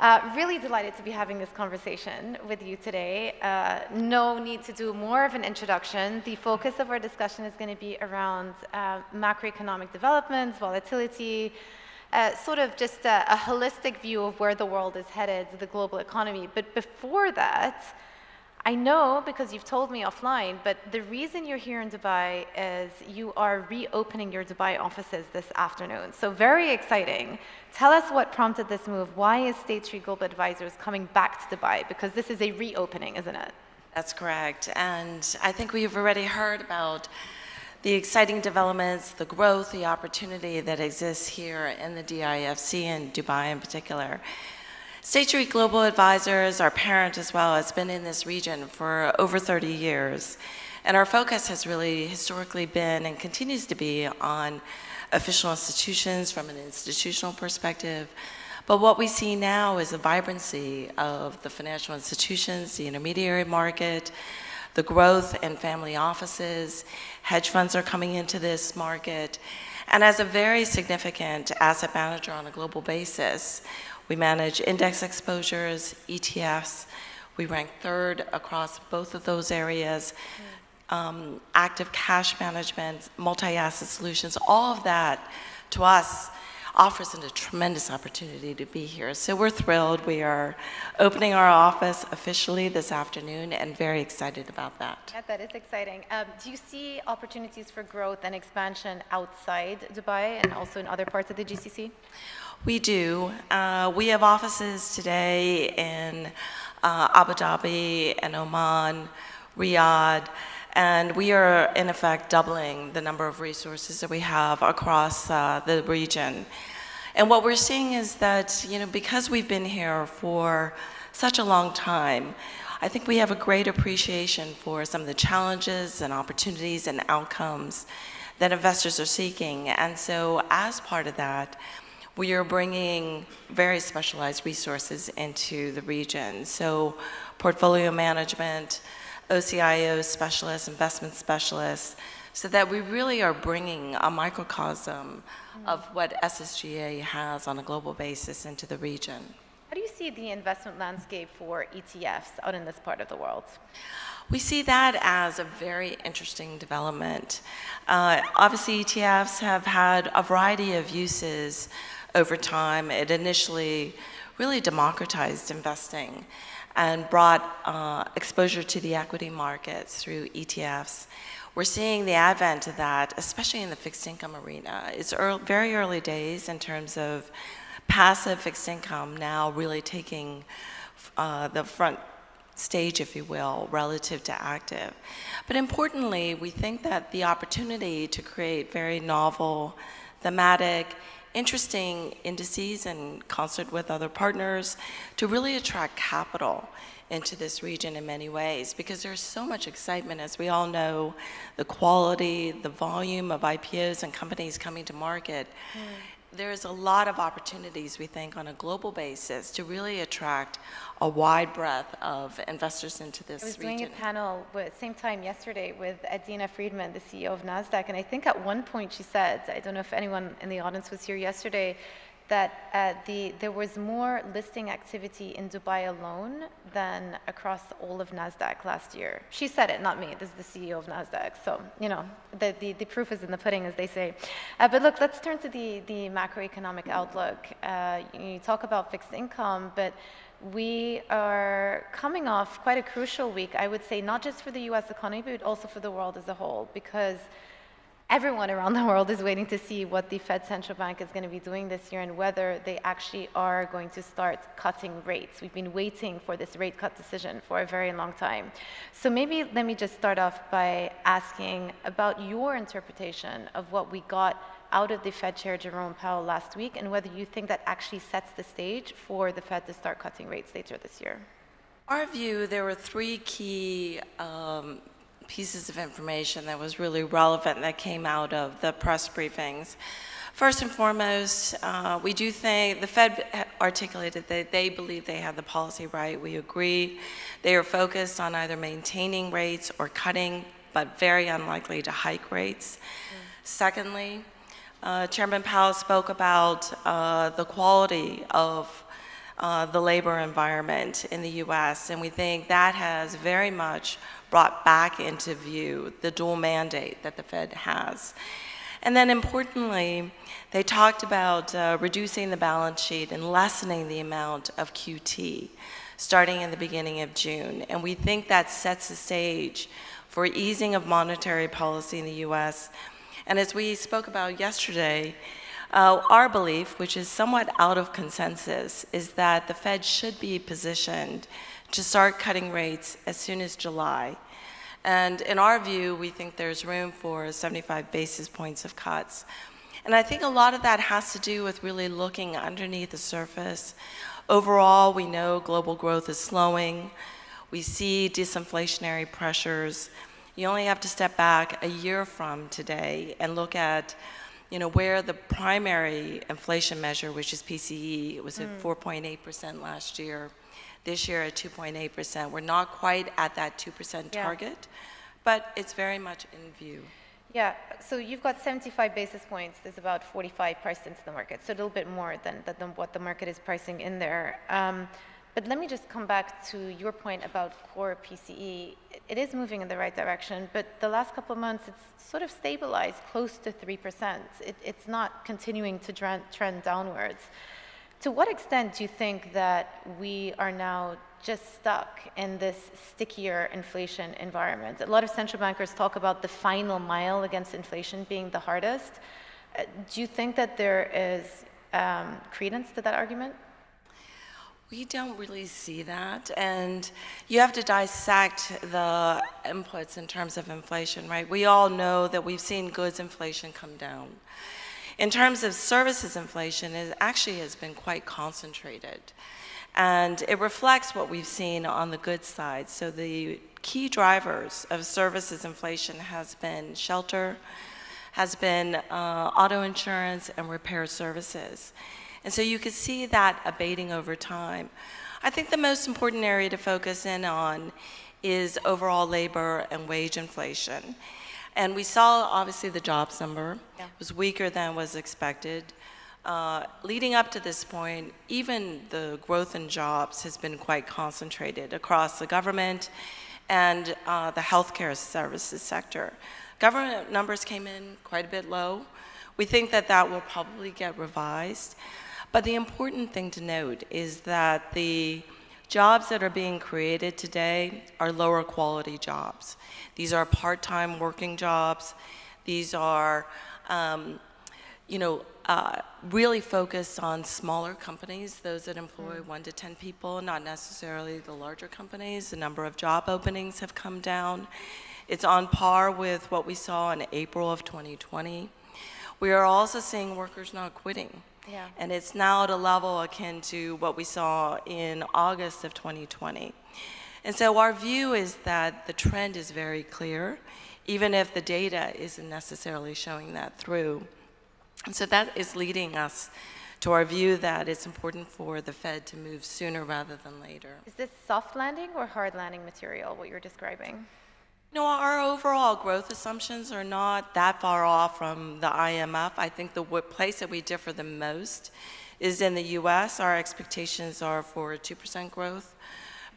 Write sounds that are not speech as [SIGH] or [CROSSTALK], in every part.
Uh, really delighted to be having this conversation with you today. Uh, no need to do more of an introduction. The focus of our discussion is going to be around uh, macroeconomic developments, volatility, uh, sort of just a, a, holistic view of where the world is headed, the global economy. But before that, I know because you've told me offline, but the reason you're here in Dubai is you are reopening your Dubai offices this afternoon. So very exciting. Tell us what prompted this move. Why is State Street Global Advisors coming back to Dubai? Because this is a reopening, isn't it? That's correct. And I think we've already heard about the exciting developments, the growth, the opportunity that exists here in the DIFC and Dubai in particular. State Street Global Advisors, our parent as well, has been in this region for over 30 years. And our focus has really historically been and continues to be on official institutions from an institutional perspective. But what we see now is the vibrancy of the financial institutions, the intermediary market, the growth in family offices. Hedge funds are coming into this market. And as a very significant asset manager on a global basis, we manage index exposures, ETFs. We rank third across both of those areas. Um, active cash management, multi-asset solutions, all of that to us offers a tremendous opportunity to be here. So we're thrilled. We are opening our office officially this afternoon and very excited about that. Yeah, that is exciting. Um, do you see opportunities for growth and expansion outside Dubai and also in other parts of the GCC? We do. Uh, we have offices today in uh, Abu Dhabi and Oman, Riyadh, and we are in effect doubling the number of resources that we have across uh, the region. And what we're seeing is that, you know, because we've been here for such a long time, I think we have a great appreciation for some of the challenges and opportunities and outcomes that investors are seeking. And so as part of that, we are bringing very specialized resources into the region. So portfolio management, OCIO specialists, investment specialists, so that we really are bringing a microcosm of what SSGA has on a global basis into the region. How do you see the investment landscape for ETFs out in this part of the world? We see that as a very interesting development. Uh, obviously, ETFs have had a variety of uses over time. It initially really democratized investing and brought uh, exposure to the equity markets through ETFs. We're seeing the advent of that, especially in the fixed income arena. It's early, very early days in terms of passive fixed income now really taking uh, the front stage, if you will, relative to active. But importantly, we think that the opportunity to create very novel, thematic, interesting indices in concert with other partners to really attract capital into this region in many ways because there's so much excitement as we all know the quality the volume of IPOs and companies coming to market. Mm there's a lot of opportunities, we think, on a global basis to really attract a wide breadth of investors into this region. I was region. doing a panel at the same time yesterday with Adena Friedman, the CEO of NASDAQ, and I think at one point she said, I don't know if anyone in the audience was here yesterday, that uh, the, there was more listing activity in Dubai alone than across all of NASDAQ last year. She said it, not me. This is the CEO of NASDAQ. So, you know, the, the, the proof is in the pudding, as they say. Uh, but look, let's turn to the, the macroeconomic outlook. Uh, you talk about fixed income, but we are coming off quite a crucial week, I would say, not just for the US economy, but also for the world as a whole, because everyone around the world is waiting to see what the Fed central bank is going to be doing this year and whether they actually are going to start cutting rates. We've been waiting for this rate cut decision for a very long time. So maybe let me just start off by asking about your interpretation of what we got out of the Fed Chair Jerome Powell last week and whether you think that actually sets the stage for the Fed to start cutting rates later this year. Our view, there were three key um, pieces of information that was really relevant that came out of the press briefings. First and foremost, uh, we do think the Fed articulated that they believe they have the policy right. We agree. They are focused on either maintaining rates or cutting, but very unlikely to hike rates. Mm. Secondly, uh, Chairman Powell spoke about uh, the quality of uh, the labor environment in the US, and we think that has very much brought back into view the dual mandate that the Fed has. And then importantly, they talked about uh, reducing the balance sheet and lessening the amount of QT starting in the beginning of June. And we think that sets the stage for easing of monetary policy in the US. And as we spoke about yesterday, uh, our belief, which is somewhat out of consensus, is that the Fed should be positioned to start cutting rates as soon as July. And in our view, we think there's room for 75 basis points of cuts. And I think a lot of that has to do with really looking underneath the surface. Overall, we know global growth is slowing. We see disinflationary pressures. You only have to step back a year from today and look at you know, where the primary inflation measure, which is PCE, was at mm. 4.8% last year. This year at 2.8%. We're not quite at that 2% Yeah. target, but it's very much in view. Yeah, so you've got 75 basis points, there's about 45 priced into the market, so a little bit more than, than what the market is pricing in there. Um, But let me just come back to your point about core PCE. It- is moving in the right direction, but the last couple of months, it's sort of stabilized close to 3%. It, it's not continuing to trend downwards. To what extent do you think that we are now just stuck in this stickier inflation environment? A lot of central bankers talk about the final mile against inflation being the hardest. Uh, Do you think that there is um, credence to that argument? We don't really see that, and you have to dissect the inputs in terms of inflation, right? We all know that we've seen goods inflation come down. In terms of services inflation, it actually has been quite concentrated, and it reflects what we've seen on the goods side. So the key drivers of services inflation has been shelter, has been uh, auto insurance, and repair services. And so you could see that abating over time. I think the most important area to focus in on is overall labor and wage inflation. And we saw obviously the jobs number Yeah. was weaker than was expected. Uh, leading up to this point, even the growth in jobs has been quite concentrated across the government and uh, the healthcare services sector. Government numbers came in quite a bit low. We think that that will probably get revised. But the important thing to note is that the jobs that are being created today are lower quality jobs. These are part-time working jobs. These are, um, you know, uh, really focused on smaller companies, those that employ one to 10 people, not necessarily the larger companies. The number of job openings have come down. It's on par with what we saw in April of 2020. We are also seeing workers not quitting. Yeah. And it's now at a level akin to what we saw in August of 2020. And so our view is that the trend is very clear, even if the data isn't necessarily showing that through. And so that is leading us to our view that it's important for the Fed to move sooner rather than later. Is this soft landing or hard landing material, what you're describing? No, our overall growth assumptions are not that far off from the IMF. I think the place that we differ the most is in the US. Our expectations are for 2% growth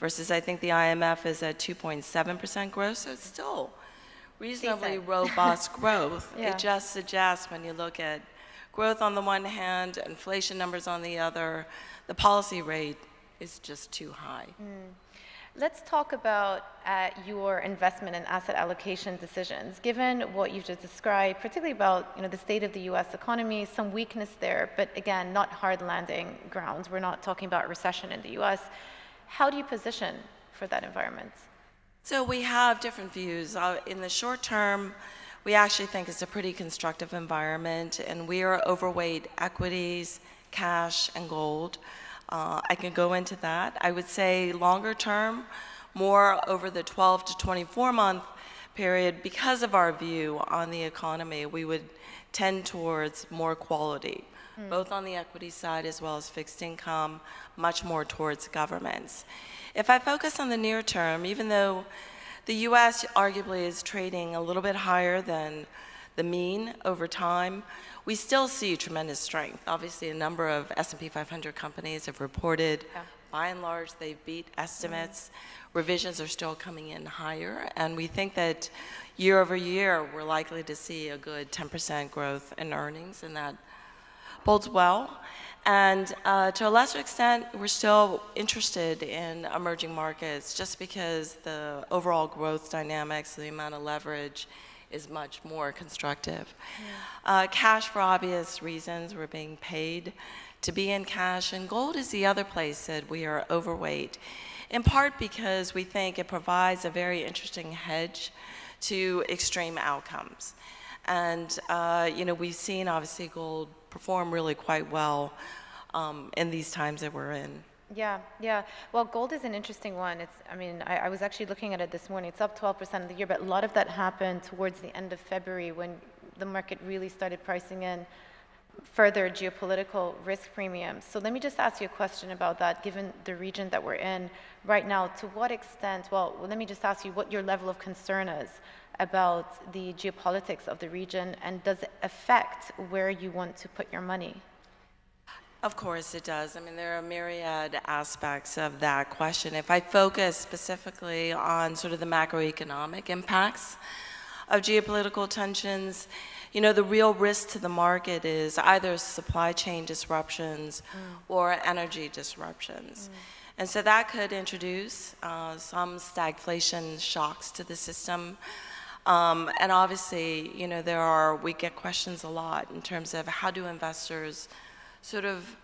versus I think the IMF is at 2.7% growth. So it's still reasonably Decent. robust [LAUGHS] growth. Yeah. It just suggests when you look at growth on the one hand, inflation numbers on the other, the policy rate is just too high. Mm. Let's talk about uh, your investment and asset allocation decisions. Given what you've just described, particularly about you know, the state of the US economy, some weakness there, but again, not hard landing grounds. We're not talking about recession in the US. How do you position for that environment? So we have different views. Uh, in the short term, we actually think it's a pretty constructive environment, and we are overweight equities, cash, and gold. Uh, I can go into that. I would say longer term, more over the 12 to 24 month period, because of our view on the economy, we would tend towards more quality, both on the equity side as well as fixed income, much more towards governments. If I focus on the near term, even though the US arguably is trading a little bit higher than the mean over time, we still see tremendous strength. Obviously, a number of S&P 500 companies have reported, Yeah. by and large, they've beat estimates. Revisions are still coming in higher, and we think that year over year, we're likely to see a good 10% growth in earnings, and that bodes well. And uh, to a lesser extent, we're still interested in emerging markets just because the overall growth dynamics, the amount of leverage is much more constructive. Uh, cash, for obvious reasons, we're being paid to be in cash, and gold is the other place that we are overweight, in part because we think it provides a very interesting hedge to extreme outcomes. And, uh, you know, we've seen obviously gold perform really quite well um, in these times that we're in. Yeah, yeah. Well, gold is an interesting one. It's, I mean, I, I was actually looking at it this morning. It's up 12% of the year, but a lot of that happened towards the end of February when the market really started pricing in further geopolitical risk premiums. So let me just ask you a question about that, given the region that we're in right now. To what extent, well, let me just ask you what your level of concern is about the geopolitics of the region, and does it affect where you want to put your money? Of course it does. I mean, there are myriad aspects of that question. If I focus specifically on sort of the macroeconomic impacts of geopolitical tensions, you know, the real risk to the market is either supply chain disruptions or energy disruptions. And so that could introduce uh, some stagflation shocks to the system. Um, and obviously, you know, there are, we get questions a lot in terms of how do investors sort of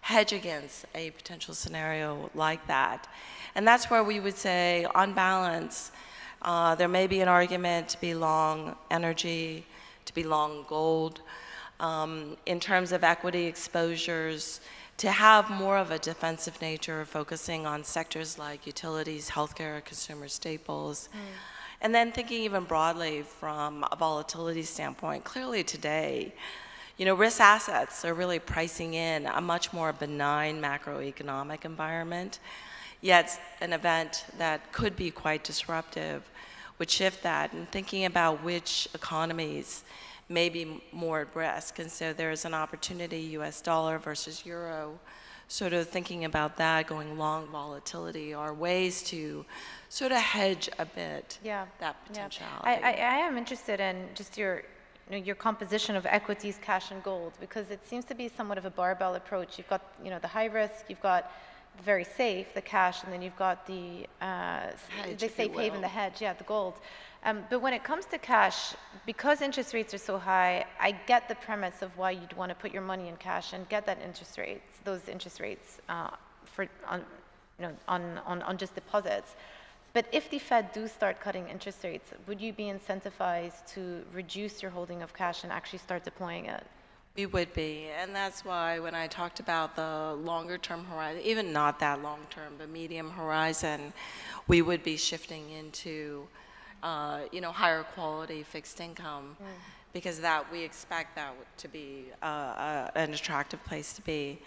hedge against a potential scenario like that. And that's where we would say, on balance, uh, there may be an argument to be long energy, to be long gold. Um, in terms of equity exposures, to have more of a defensive nature, focusing on sectors like utilities, healthcare, consumer staples. And then thinking even broadly from a volatility standpoint, clearly today, you know, risk assets are really pricing in a much more benign macroeconomic environment. Yet an event that could be quite disruptive would shift that and thinking about which economies may be more at risk. And so there's an opportunity, US dollar versus euro, sort of thinking about that, going long volatility, are ways to sort of hedge a bit Yeah. that Yeah. I, I, I am interested in just your, you know, your composition of equities, cash, and gold, because it seems to be somewhat of a barbell approach. You've got, you know, the high risk, you've got the very safe, the cash, and then you've got the, uh, Hedge, the safe haven, the hedge, yeah, the gold. Um, but when it comes to cash, because interest rates are so high, I get the premise of why you'd want to put your money in cash and get that interest rates, those interest rates uh, for on, you know, on, on, on just deposits. But if the Fed do start cutting interest rates, would you be incentivized to reduce your holding of cash and actually start deploying it? We would be, and that's why when I talked about the longer term horizon, even not that long term, but medium horizon, we would be shifting into, uh, you know, higher quality fixed income, because that we expect that to be uh, uh, an attractive place to be.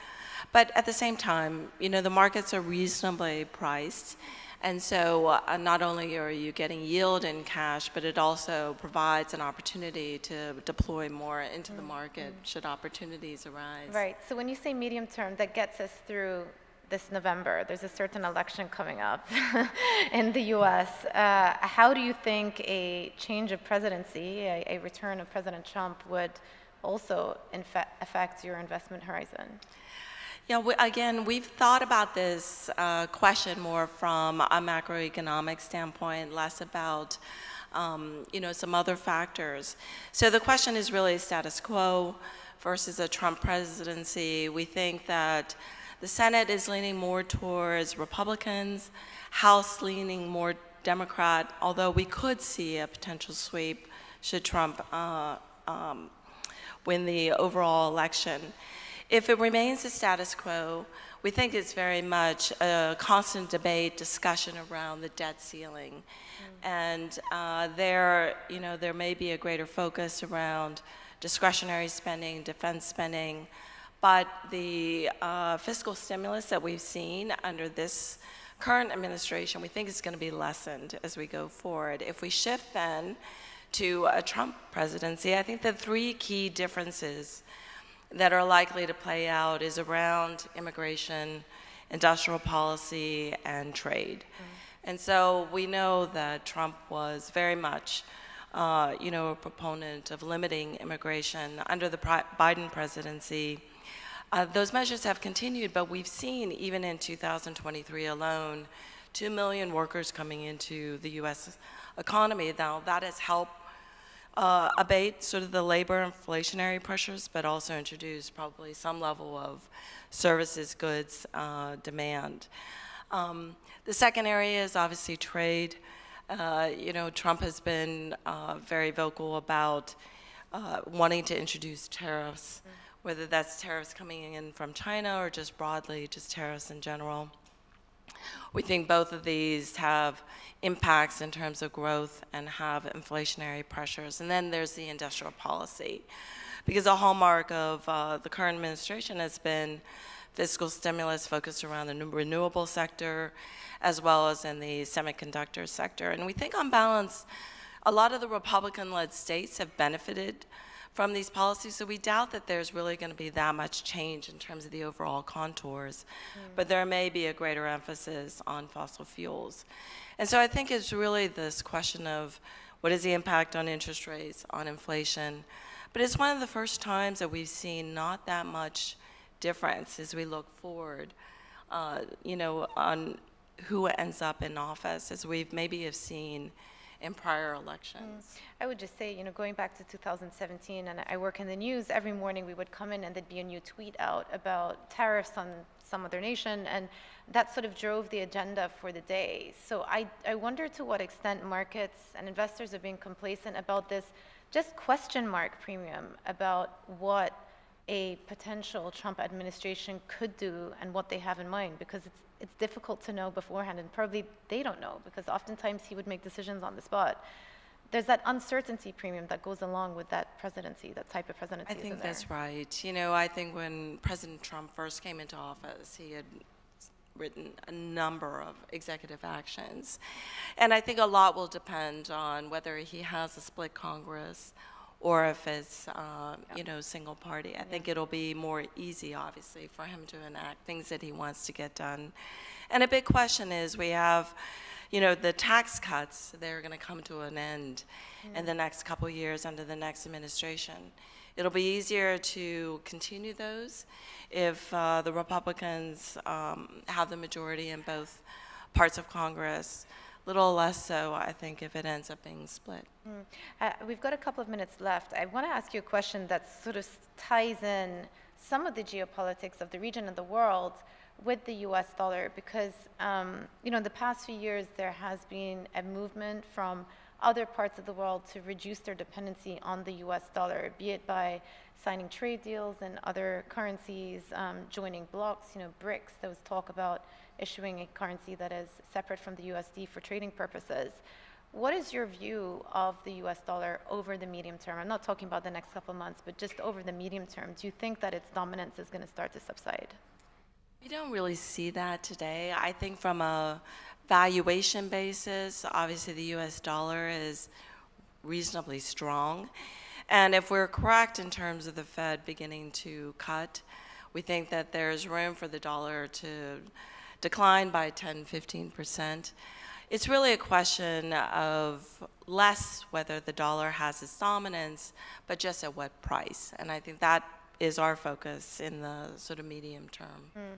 But at the same time, you know, the markets are reasonably priced. And so uh, not only are you getting yield in cash, but it also provides an opportunity to deploy more into the market should opportunities arise. Right. So when you say medium term, that gets us through this November. There's a certain election coming up [LAUGHS] in the U.S. Uh, how do you think a change of presidency, a, a return of President Trump, would also infa- affect your investment horizon? Yeah, we, again, we've thought about this uh, question more from a macroeconomic standpoint, less about, um, you know, some other factors. So the question is really status quo versus a Trump presidency. We think that the Senate is leaning more towards Republicans, House leaning more Democrat, although we could see a potential sweep should Trump uh, um, win the overall election. If it remains the status quo, we think it's very much a constant debate, discussion around the debt ceiling. And uh, there, you know, there may be a greater focus around discretionary spending, defense spending, but the uh, fiscal stimulus that we've seen under this current administration, we think is going to be lessened as we go forward. If we shift then to a Trump presidency. I think the three key differences that are likely to play out is around immigration, industrial policy, and trade. And so we know that Trump was very much, uh, you know, a proponent of limiting immigration under the pri- Biden presidency. Uh, those measures have continued, but we've seen even in 2023 alone, 2 million workers coming into the U.S. economy. Now, that has helped uh, abate sort of the labor inflationary pressures, but also introduce probably some level of services, goods uh, demand. Um, the second area is obviously trade. Uh, you know, Trump has been uh, very vocal about uh, wanting to introduce tariffs, mm. whether that's tariffs coming in from China or just broadly, just tariffs in general. We think both of these have impacts in terms of growth and have inflationary pressures. And then there's the industrial policy. Because a hallmark of uh, the current administration has been fiscal stimulus focused around the renewable sector as well as in the semiconductor sector. And we think on balance, a lot of the Republican-led states have benefited from these policies. So we doubt that there's really going to be that much change in terms of the overall contours. Mm. But there may be a greater emphasis on fossil fuels. And so I think it's really this question of what is the impact on interest rates, on inflation. But it's one of the first times that we've seen not that much difference as we look forward, uh, you know, on who ends up in office, as we've maybe have seen in prior elections. Mm. I would just say, you know, going back to 2017, and I work in the news, every morning we would come in and there'd be a new tweet out about tariffs on some other nation, and that sort of drove the agenda for the day. So I, I wonder to what extent markets and investors are being complacent about this just question mark premium about what a potential Trump administration could do and what they have in mind because it's, it's difficult to know beforehand and probably they don't know because oftentimes he would make decisions on the spot. There's that uncertainty premium that goes along with that presidency, that type of presidency. I think that's right. You know, I think when President Trump first came into office, he had written a number of executive actions. And I think a lot will depend on whether he has a split Congress or if it's uh, you know single party. I think it'll be more easy, obviously, for him to enact things that he wants to get done. And a big question is we have, you know, the tax cuts. They're going to come to an end mm. in the next couple years under the next administration. It'll be easier to continue those if uh, the Republicans um, have the majority in both parts of Congress little less so, I think, if it ends up being split. Mm. Uh, we've got a couple of minutes left. I want to ask you a question that sort of ties in some of the geopolitics of the region and the world with the U.S. dollar, because um, you know, in the past few years, there has been a movement from other parts of the world to reduce their dependency on the US dollar, be it by signing trade deals and other currencies, um, joining blocks, you know, BRICS, there was talk about issuing a currency that is separate from the USD for trading purposes. What is your view of the US dollar over the medium term? I'm not talking about the next couple of months, but just over the medium term. Do you think that its dominance is going to start to subside? We don't really see that today. I think from a valuation basis, obviously the US dollar is reasonably strong. And if we're correct in terms of the Fed beginning to cut, we think that there's room for the dollar to decline by 10, 15%. It's really a question of less whether the dollar has its dominance, but just at what price. And I think that is our focus in the sort of medium term. Mm.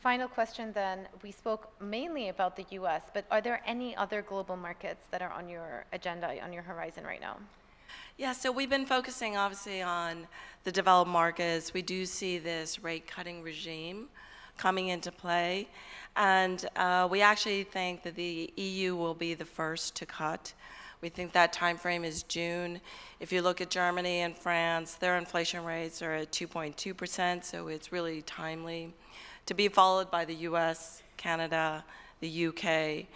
Final question then. We spoke mainly about the US, but are there any other global markets that are on your agenda, on your horizon right now? Yeah, so we've been focusing obviously on the developed markets. We do see this rate cutting regime coming into play. And uh, we actually think that the EU will be the first to cut. We think that time frame is June. If you look at Germany and France, their inflation rates are at 2.2%, so it's really timely. To be followed by the US, Canada, the UK,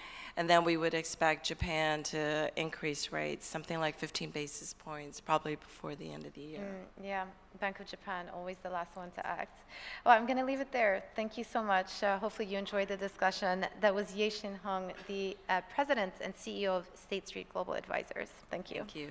And then we would expect Japan to increase rates, something like 15 basis points, probably before the end of the year. Mm, Yeah, Bank of Japan, always the last one to act. Well, I'm going to leave it there. Thank you so much. Uh, Hopefully you enjoyed the discussion. That was Yie-Hsin Hung, the uh, President and CEO of State Street Global Advisors. Thank you. Thank you.